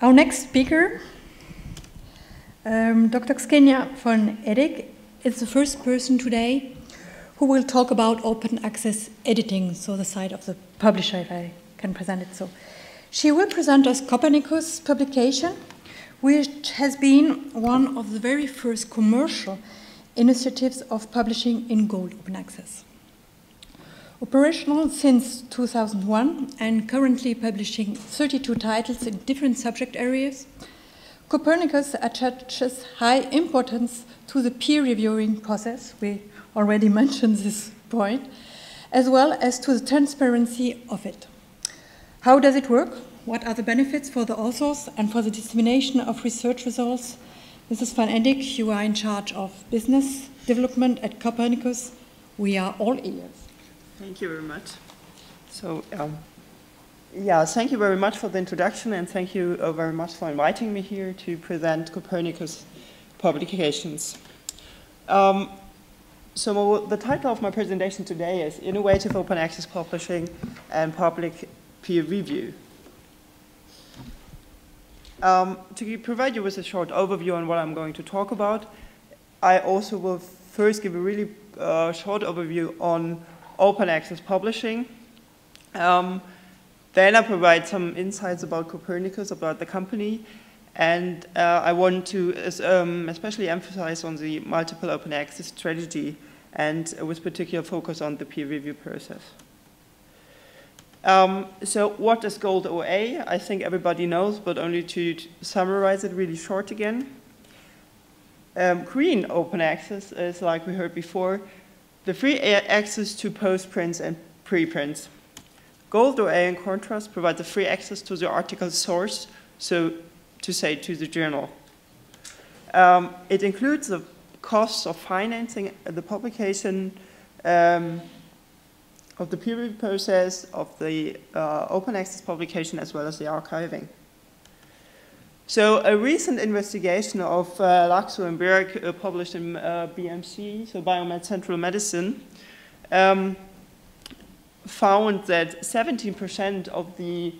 Our next speaker, um, Dr. Xenia von Edig, is the first person today who will talk about open access editing, so the side of the publisher, if I can present it so. She will present us Copernicus publication, which has been one of the very first commercial initiatives of publishing in gold open access. Operational since 2001 and currently publishing 32 titles in different subject areas, Copernicus attaches high importance to the peer reviewing process. We already mentioned this point, as well as to the transparency of it. How does it work? What are the benefits for the authors and for the dissemination of research results? Mrs. van Edig, you are in charge of business development at Copernicus. We are all ears. Thank you very much. So, um, yeah, thank you very much for the introduction and thank you uh, very much for inviting me here to present Copernicus publications. Um, so the title of my presentation today is Innovative Open Access Publishing and Public Peer Review. Um, to provide you with a short overview on what I'm going to talk about, I also will first give a really uh, short overview on open access publishing. Um, then I provide some insights about Copernicus, about the company, and uh, I want to um, especially emphasize on the multiple open access strategy and with particular focus on the peer review process. Um, so what is Gold OA? I think everybody knows, but only to, summarize it really short again. Um, green open access is, like we heard before, the free access to postprints and preprints. Gold OA, in contrast, provides the free access to the article source, so to say to the journal. Um, it includes the costs of financing the publication um, of the peer review process, of the uh, open access publication, as well as the archiving. So a recent investigation of uh, Laakso and Björk uh, published in uh, BMC, so Biomed Central Medicine, um, found that 17% of the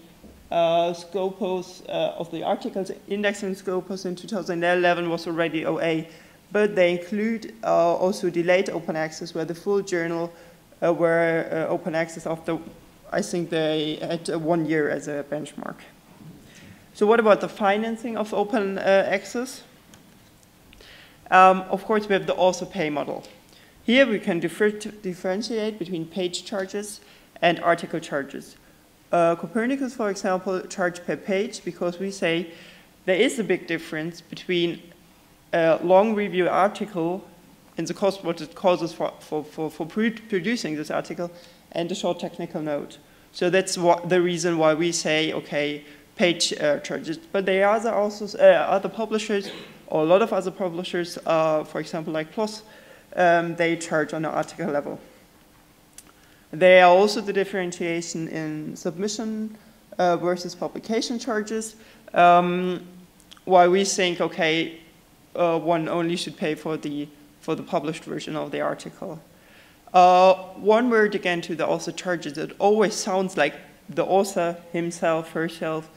uh, Scopus, uh, of the articles indexed in Scopus in 2011 was already OA, but they include uh, also delayed open access where the full journal uh, were open access after, I think they had one year as a benchmark. So what about the financing of open uh, access? Um, of course, we have the author pay model. Here we can differ differentiate between page charges and article charges. Uh, Copernicus, for example, charge per page because we say there is a big difference between a long review article and the cost what it causes for, for, for, for producing this article and a short technical note. So that's what, the reason why we say, okay, page uh, charges. But there are other, also, uh, other publishers, or a lot of other publishers, uh, for example, like PLOS, um, they charge on an article level. There are also the differentiation in submission uh, versus publication charges, um, why we think, okay, uh, one only should pay for the, for the published version of the article. Uh, one word again to the author charges, it always sounds like the author himself, herself,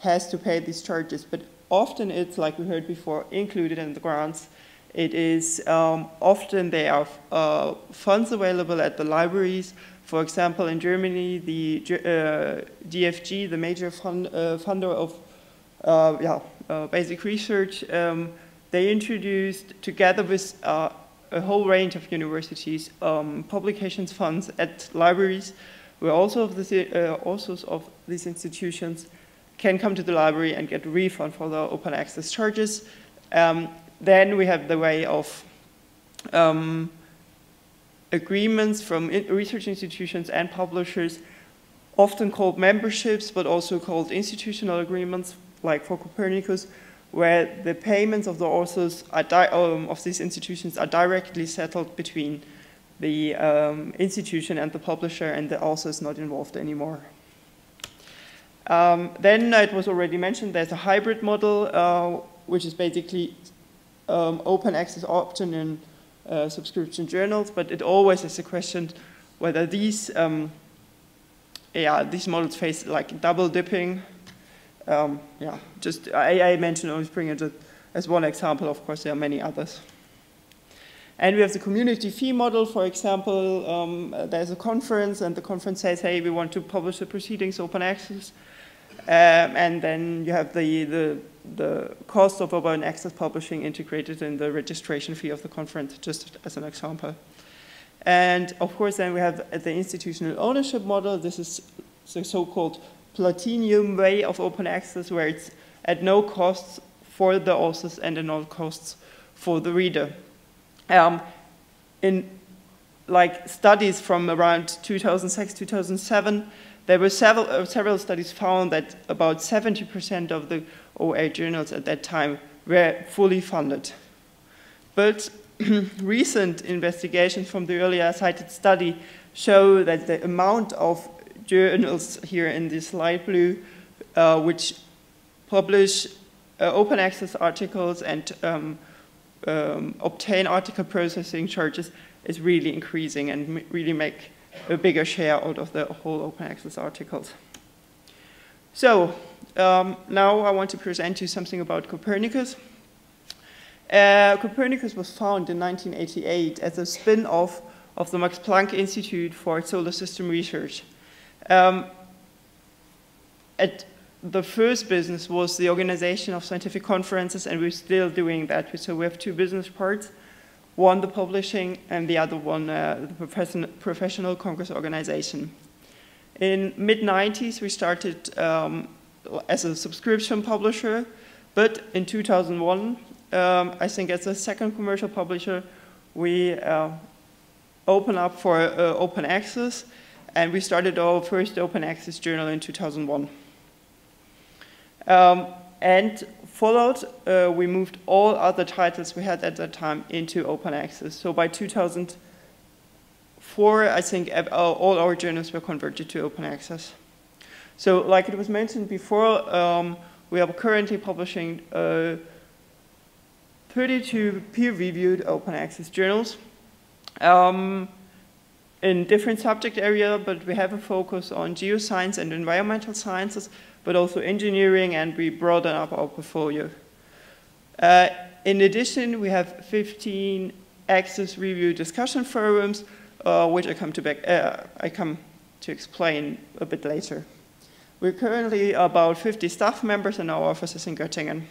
has to pay these charges, but often it's, like we heard before, included in the grants. It is um, often there are uh, funds available at the libraries. For example, in Germany, the uh, DFG, the major fund, uh, funder of uh, yeah, uh, basic research, um, they introduced, together with uh, a whole range of universities, um, publications funds at libraries, where also of the, authors of these institutions can come to the library and get a refund for the open access charges. Um, then we have the way of um, agreements from research institutions and publishers, often called memberships, but also called institutional agreements, like for Copernicus, where the payments of the authors um, of these institutions are directly settled between the um, institution and the publisher, and the author is not involved anymore. Um, then it was already mentioned there's a hybrid model, uh, which is basically um, open access option in uh, subscription journals, but it always is a question whether these um, yeah, these models face like double dipping um, yeah, just I, I mentioned only Springer as one example. Of course, there are many others. And we have the community fee model, for example, um, there's a conference and the conference says, hey, we want to publish the proceedings open access. Um, and then you have the, the, the cost of open access publishing integrated in the registration fee of the conference, just as an example. And of course, then we have the institutional ownership model. This is the so-called platinum way of open access, where it's at no cost for the authors and at no costs for the reader. Um, in like studies from around 2006, 2007, there were several, uh, several studies found that about 70% of the OA journals at that time were fully funded. But recent investigations from the earlier cited study show that the amount of journals here in this light blue, uh, which publish uh, open access articles and um, um, obtain article processing charges is really increasing and really make a bigger share out of the whole open access articles. So um, now I want to present you something about Copernicus. Uh, Copernicus was founded in 1988 as a spin-off of the Max Planck Institute for Solar System Research. Um, at the first business was the organization of scientific conferences, and we're still doing that. So we have two business parts, one the publishing, and the other one uh, the profession professional congress organization. In mid-90s, we started um, as a subscription publisher, but in 2001, um, I think as a second commercial publisher, we uh, opened up for uh, open access, and we started our first open access journal in 2001. Um, and followed, uh, we moved all other titles we had at that time into open access. So by 2004, I think uh, all our journals were converted to open access. So like it was mentioned before, um, we are currently publishing uh, 32 peer-reviewed open access journals um, in different subject area, but we have a focus on geoscience and environmental sciences, but also engineering, and we broaden up our portfolio. Uh, in addition, we have 15 access review discussion forums, uh, which I come to back, uh, I come to explain a bit later. We're currently about 50 staff members in our offices in Göttingen.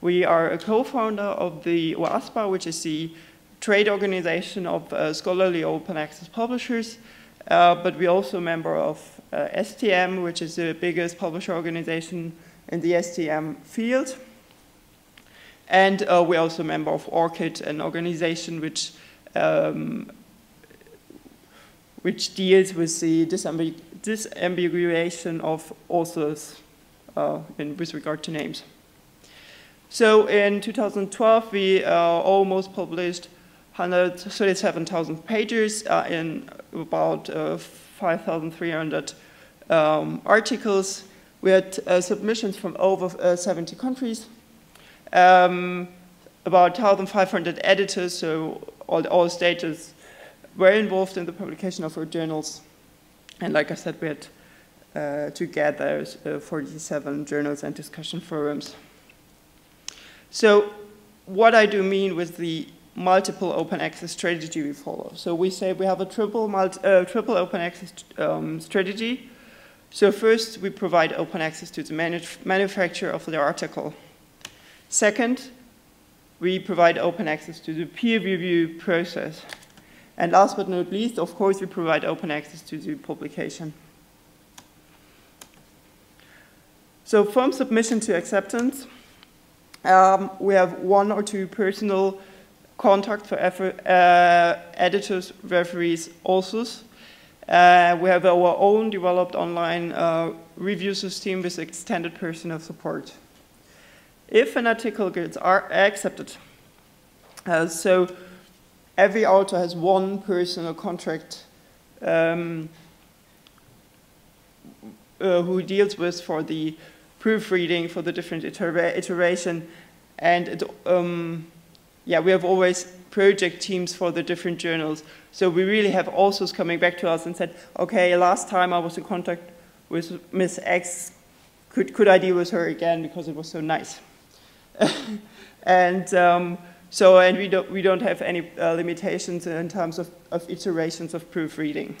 We are a co-founder of the OASPA, which is the trade organization of uh, scholarly open access publishers, uh, but we're also a member of uh, STM, which is the biggest publisher organization in the STM field. And uh, we're also a member of ORCID, an organization which, um, which deals with the disambig disambiguation of authors uh, in, with regard to names. So in 2012, we uh, almost published 137,000 pages uh, in about uh, 5,300 um, articles. We had uh, submissions from over uh, 70 countries, um, about 1,500 editors, so all, all stages were involved in the publication of our journals. And like I said, we had uh, together uh, 47 journals and discussion forums. So what I do mean with the multiple open access strategy we follow. So we say we have a triple, multi, uh, triple open access um, strategy. So first, we provide open access to the manu manufacturer of the article. Second, we provide open access to the peer review process. And last but not least, of course, we provide open access to the publication. So from submission to acceptance, um, we have one or two personal contact for uh, editors, referees, authors. Uh, we have our own developed online uh, review system with extended personal support. If an article gets accepted, so every author has one personal contract um, uh, who deals with for the proofreading for the different itera iteration, and it, um, yeah, we have always project teams for the different journals. So we really have authors coming back to us and said, okay, last time I was in contact with Miss X, could, could I deal with her again because it was so nice. and um, so, and we don't, we don't have any uh, limitations in terms of, of iterations of proofreading.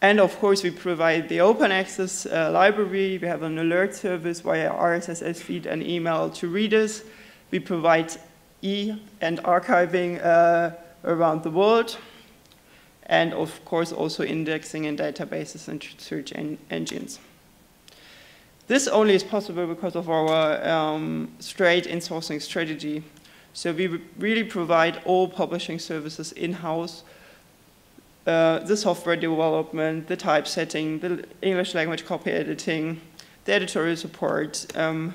And of course, we provide the open access uh, library. We have an alert service via RSS feed and email to readers. We provide e and archiving uh, around the world. And of course, also indexing in databases and search en engines. This only is possible because of our um, straight insourcing strategy. So we really provide all publishing services in-house uh, the software development, the typesetting, the English language copy editing, the editorial support, um,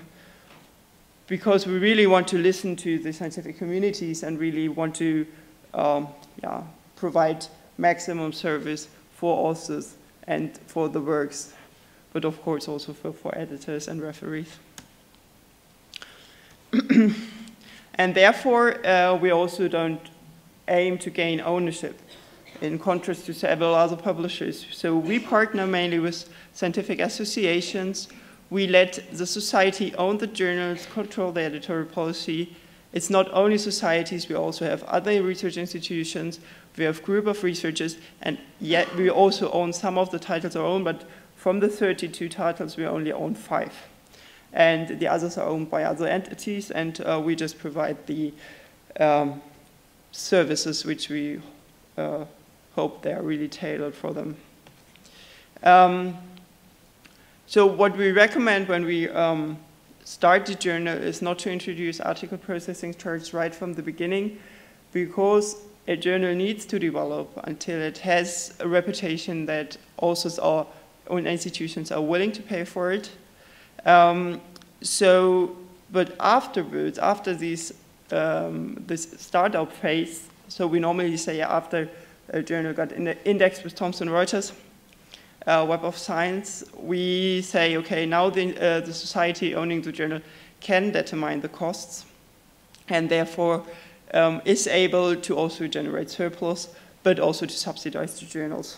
because we really want to listen to the scientific communities and really want to um, yeah, provide maximum service for authors and for the works, but of course also for, for editors and referees. and therefore, uh, we also don't aim to gain ownership in contrast to several other publishers. So we partner mainly with scientific associations. We let the society own the journals, control the editorial policy. It's not only societies, we also have other research institutions, we have group of researchers, and yet we also own some of the titles our own, but from the 32 titles, we only own five. And the others are owned by other entities, and uh, we just provide the um, services which we uh, hope they are really tailored for them. Um, so what we recommend when we um, start the journal is not to introduce article processing charts right from the beginning because a journal needs to develop until it has a reputation that authors or institutions are willing to pay for it. Um, so, but afterwards, after this, um, this startup phase, so we normally say after journal got in indexed with Thomson Reuters, uh, Web of Science, we say, okay, now the, uh, the society owning the journal can determine the costs and therefore um, is able to also generate surplus, but also to subsidize the journals.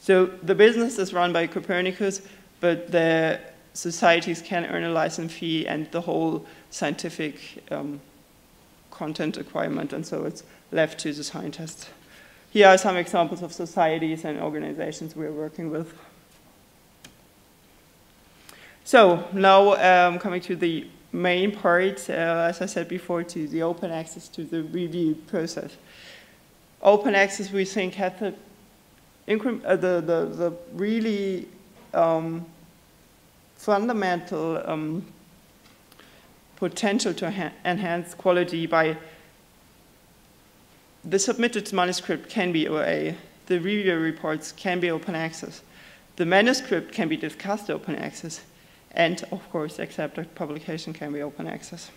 So the business is run by Copernicus, but the societies can earn a license fee and the whole scientific um, content acquirement, and so it's left to the scientists. Here are some examples of societies and organizations we are working with. So now um, coming to the main part, uh, as I said before, to the open access to the review process. Open access, we think, has the, uh, the, the, the, really um, fundamental um, potential to enhance quality by the submitted manuscript can be OA. The review reports can be open access. The manuscript can be discussed open access. And of course, accepted publication can be open access.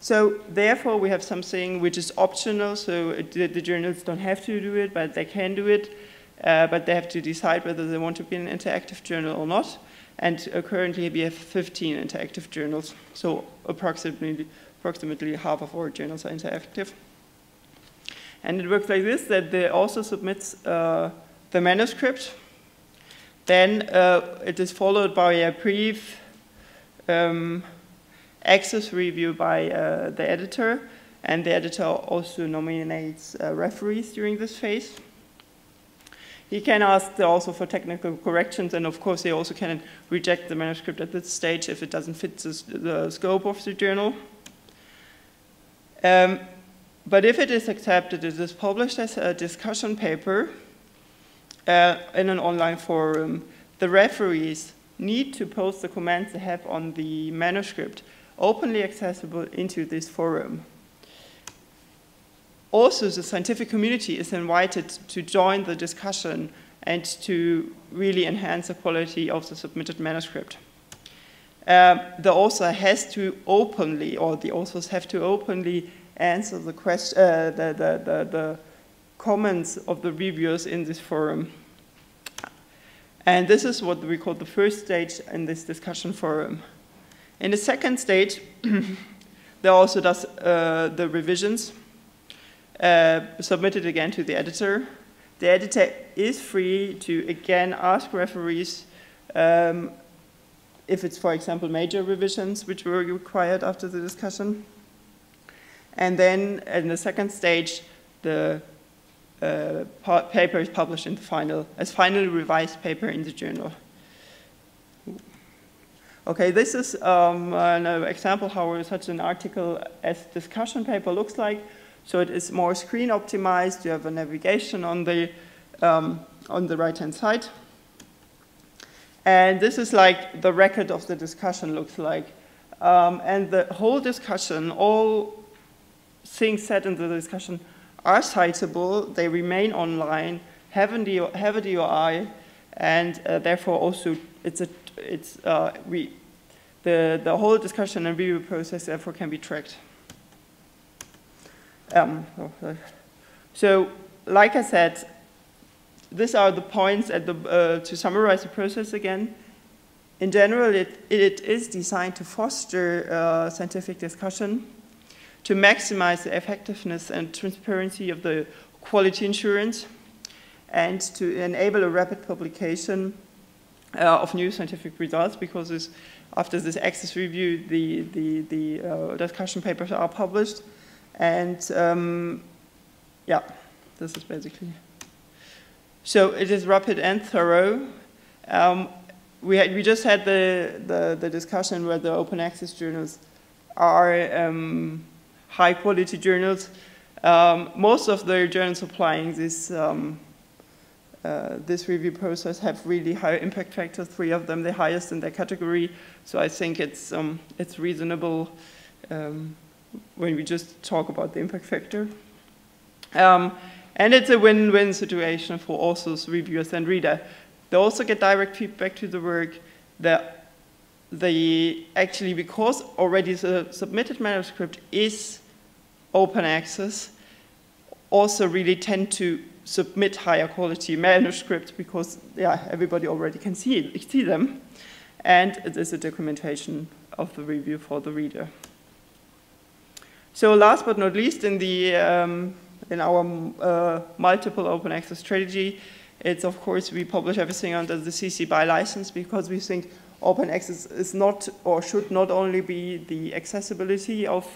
So therefore, we have something which is optional, so the, the journals don't have to do it, but they can do it. Uh, but they have to decide whether they want to be an interactive journal or not. And uh, currently, we have 15 interactive journals, so approximately, approximately half of our journals are interactive. And it works like this, that the author submits uh, the manuscript, then uh, it is followed by a brief um, access review by uh, the editor, and the editor also nominates uh, referees during this phase. He can ask also for technical corrections, and of course, he also can reject the manuscript at this stage if it doesn't fit the, the scope of the journal. Um, but if it is accepted, it is published as a discussion paper uh, in an online forum. The referees need to post the comments they have on the manuscript openly accessible into this forum. Also, the scientific community is invited to join the discussion and to really enhance the quality of the submitted manuscript. Um, the author has to openly, or the authors have to openly answer the, question, uh, the, the, the, the comments of the reviewers in this forum. And this is what we call the first stage in this discussion forum. In the second stage, there also does uh, the revisions, uh, submitted again to the editor. the editor is free to again ask referees um, if it's, for example, major revisions which were required after the discussion. And then in the second stage, the uh, paper is published in the final, as finally revised paper in the journal. Okay, this is um, an example how such an article as discussion paper looks like. So it is more screen optimized. You have a navigation on the, um, on the right-hand side. And this is like the record of the discussion looks like. Um, and the whole discussion, all things said in the discussion are citable, they remain online, have, a, have a DOI, and uh, therefore also it's a, it's, uh, we, the, the whole discussion and review process therefore can be tracked. Um, so, like I said, these are the points at the, uh, to summarize the process again. In general, it, it is designed to foster uh, scientific discussion to maximize the effectiveness and transparency of the quality assurance and to enable a rapid publication uh, of new scientific results because this, after this access review, the, the, the uh, discussion papers are published. And um, yeah, this is basically. So it is rapid and thorough. Um, we, had, we just had the, the, the, discussion where the open access journals are um, high quality journals. Um, most of the journals applying this, um, uh, this review process have really high impact factors, three of them the highest in their category. So I think it's, um, it's reasonable um, when we just talk about the impact factor. Um, and it's a win-win situation for authors, reviewers, and reader. They also get direct feedback to the work that they actually, because already the submitted manuscript is open access also really tend to submit higher quality manuscripts because yeah, everybody already can see, see them. And it is a documentation of the review for the reader. So last but not least, in, the, um, in our uh, multiple open access strategy, it's of course we publish everything under the CC BY license because we think open access is not or should not only be the accessibility of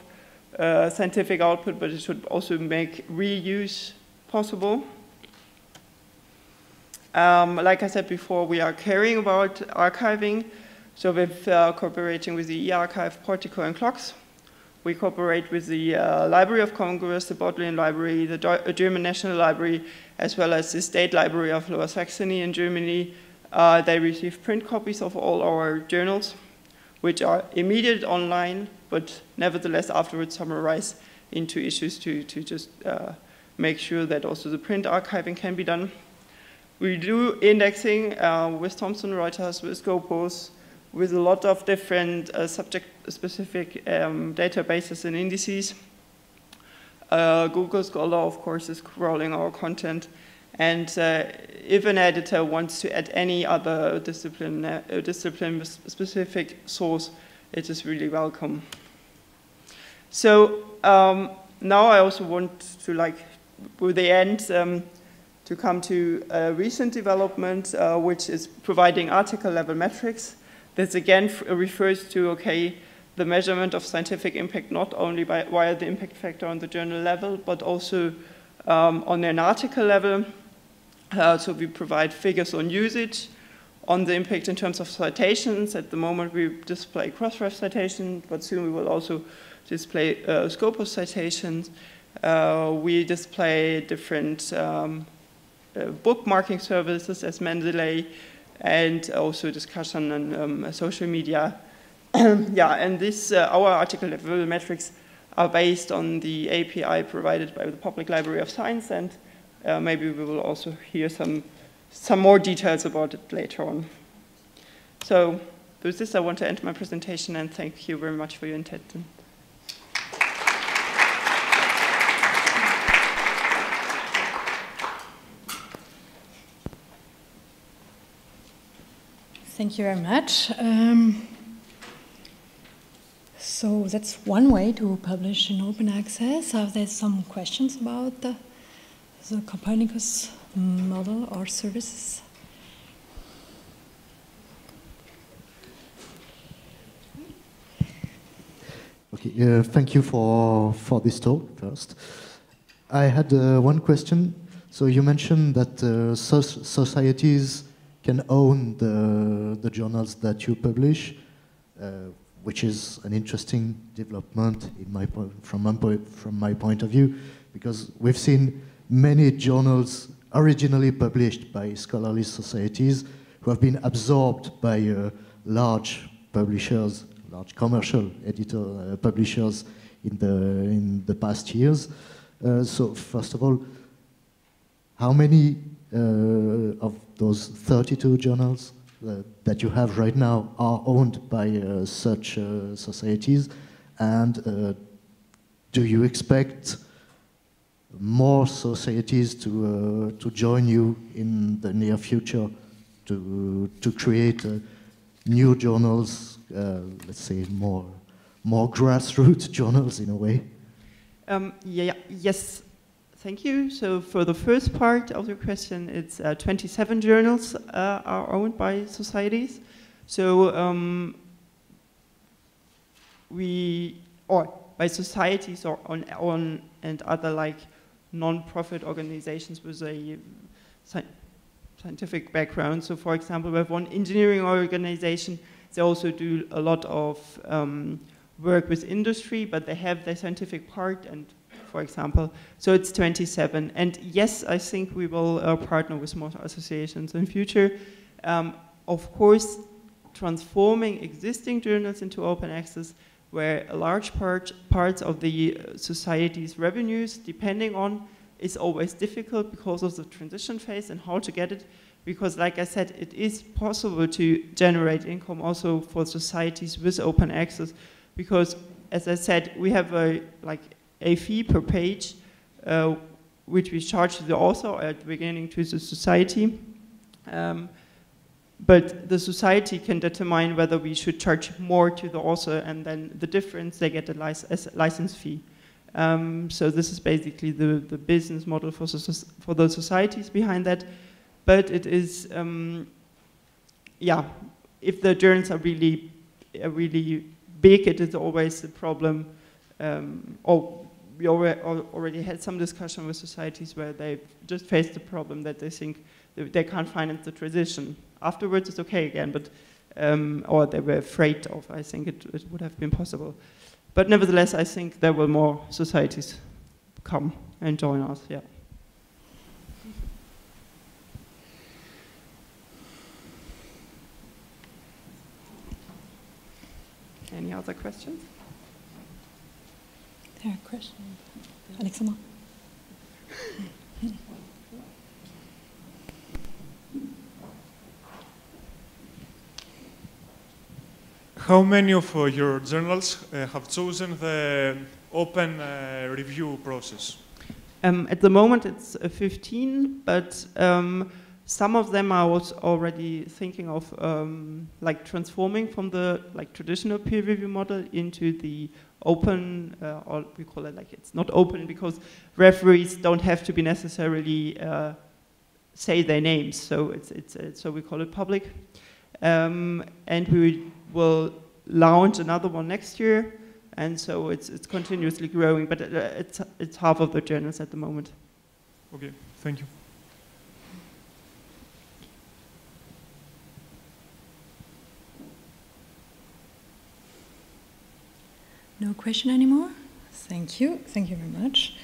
uh, scientific output, but it should also make reuse possible. Um, like I said before, we are caring about archiving, so we're uh, cooperating with the e-archive, Portico, and CLOCKSS. We cooperate with the uh, Library of Congress, the Bodleian Library, the uh, German National Library, as well as the State Library of Lower Saxony in Germany. Uh, they receive print copies of all our journals, which are immediate online but nevertheless afterwards summarize into issues to, to just uh, make sure that also the print archiving can be done. We do indexing uh, with Thomson Reuters, with Scopus, with a lot of different uh, subject-specific um, databases and indices. Uh, Google Scholar, of course, is crawling our content. And uh, if an editor wants to add any other discipline, uh, discipline-specific source, it is really welcome. So um, now I also want to, like, with the end, um, to come to a recent development, uh, which is providing article level metrics. This again refers to, okay, the measurement of scientific impact not only by, via the impact factor on the journal level, but also um, on an article level. Uh, so we provide figures on usage, on the impact in terms of citations. At the moment, we display Crossref citations, but soon we will also display uh, Scopus citations. Uh, we display different um, uh, bookmarking services as Mendeley, and also discussion on um, social media. yeah, and this uh, our article level metrics are based on the API provided by the Public Library of Science, and uh, maybe we will also hear some some more details about it later on. So with this, I want to end my presentation and thank you very much for your attention. Thank you very much. Um, so that's one way to publish in open access. Are there some questions about the, the Copernicus model or services. Okay, uh, thank you for, for this talk first. I had uh, one question. So you mentioned that uh, so societies can own the, the journals that you publish, uh, which is an interesting development in my from, from my point of view, because we've seen many journals originally published by scholarly societies who have been absorbed by uh, large publishers, large commercial editor uh, publishers in the, in the past years. Uh, so first of all, how many uh, of those 32 journals uh, that you have right now are owned by uh, such societies? And do you expect more societies to, uh, to join you in the near future to, to create uh, new journals, uh, let's say more, more grassroots journals in a way? Um, yeah, yes, thank you. So for the first part of the question, it's uh, 27 journals uh, are owned by societies. So um, we, or by societies or on, on and other like non-profit organizations with a scientific background. So for example, we have one engineering organization, they also do a lot of um, work with industry, but they have their scientific part and for example. So it's 27. And yes, I think we will uh, partner with more associations in future. Um, of course, transforming existing journals into open access where a large part parts of the uh, society's revenues, depending on, is always difficult because of the transition phase and how to get it. Because, like I said, it is possible to generate income also for societies with open access. Because, as I said, we have a like a fee per page, uh, which we charge the author at the beginning to the society. Um, but the society can determine whether we should charge more to the author and then the difference they get a license, license fee. Um, so this is basically the, the business model for, for the societies behind that. But it is, um, yeah, if the journals are really, really big, it is always a problem. Um, or we already had some discussion with societies where they just faced the problem that they think they can't finance the transition afterwards it's okay again, but um, or they were afraid of. I think it, it would have been possible, but nevertheless, I think there will more societies come and join us. Yeah. Any other questions? There are questions. Alexandra. How many of uh, your journals uh, have chosen the open uh, review process? Um, at the moment, it's uh, 15, but um, some of them are already thinking of um, like transforming from the like traditional peer review model into the open, uh, or we call it like it's not open because referees don't have to be necessarily uh, say their names, so it's, it's, it's so we call it public. Um, and we will launch another one next year, and so it's, it's continuously growing, but uh, it's, it's half of the journals at the moment. Okay, thank you. No question anymore? Thank you. Thank you very much.